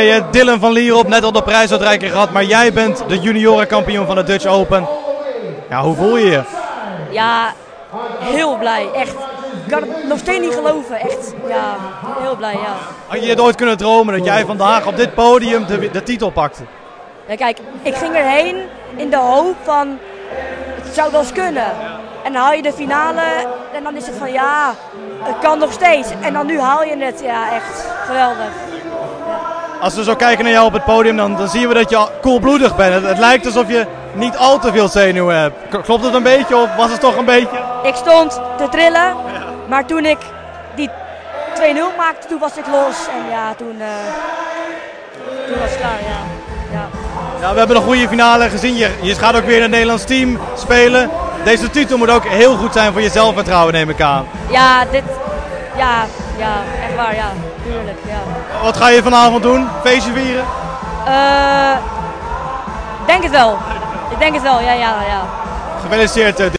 Eh, Dylan van Lierop, net al de prijsuitreiking gehad, maar jij bent de juniorenkampioen van de Dutch Open. Ja, hoe voel je je? Ja, heel blij. Echt. Ik kan het nog steeds niet geloven. Echt. Ja, heel blij, ja. Had je het ooit kunnen dromen dat jij vandaag op dit podium de, de titel pakte? ja. Kijk, ik ging erheen in de hoop van, het zou wel eens kunnen. En dan haal je de finale en dan is het van, ja, het kan nog steeds. En dan nu haal je het. Ja, echt geweldig. Als we zo kijken naar jou op het podium, dan, dan zien we dat je koelbloedig bent. Het, het lijkt alsof je niet al te veel zenuwen hebt. Klopt het een beetje of was het toch een beetje? Ik stond te trillen, maar toen ik die 2-0 maakte, toen was ik los. En ja, toen, eh, toen was het klaar, ja. ja. Ja, we hebben een goede finale gezien. Je, je gaat ook weer in het Nederlands team spelen. Deze titel moet ook heel goed zijn voor je zelfvertrouwen, neem ik aan. Ja, dit. Ja, ja, echt waar, ja. Tuurlijk, ja. Wat ga je vanavond doen? Feestje vieren? Eh, denk het wel. Ik denk het wel, ja, ja, ja. Gefeliciteerd. eh,